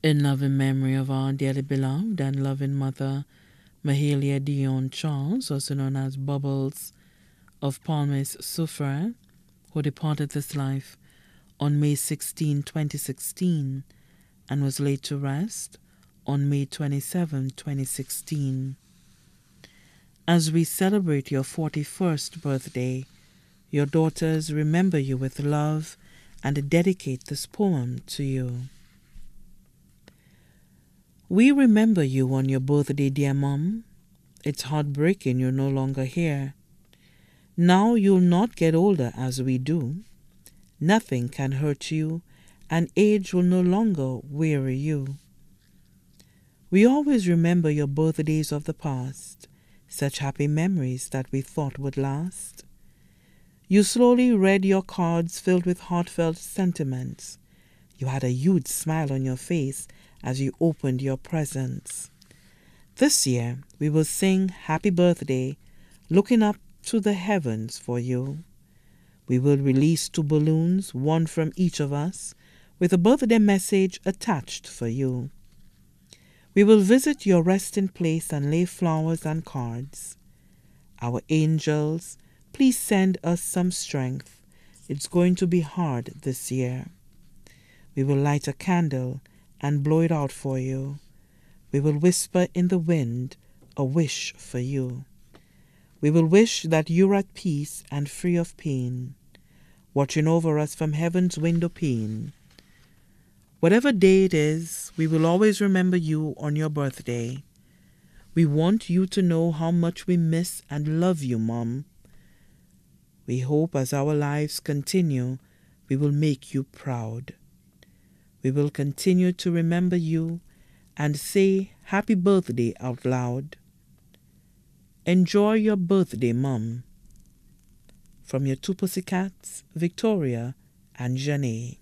In loving memory of our dearly beloved and loving mother, Mahalia Dyone Charles, also known as Bubbles of Palmas Soufriere, who departed this life on May 16, 2016, and was laid to rest on May 27, 2016. As we celebrate your 41st birthday, your daughters remember you with love and dedicate this poem to you. We remember you on your birthday, dear Mom. It's heartbreaking you're no longer here. Now you'll not get older as we do. Nothing can hurt you, and age will no longer weary you. We always remember your birthdays of the past, such happy memories that we thought would last. You slowly read your cards filled with heartfelt sentiments. You had a huge smile on your face as you opened your presents. This year, we will sing Happy Birthday, looking up to the heavens for you. We will release two balloons, one from each of us, with a birthday message attached for you. We will visit your resting place and lay flowers and cards. Our angels, Please send us some strength. It's going to be hard this year. We will light a candle and blow it out for you. We will whisper in the wind a wish for you. We will wish that you're at peace and free of pain, watching over us from heaven's window pane. Whatever day it is, we will always remember you on your birthday. We want you to know how much we miss and love you, Mom. We hope as our lives continue, we will make you proud. We will continue to remember you and say happy birthday out loud. Enjoy your birthday, Mum. From your two pussycats, Victoria and Janae.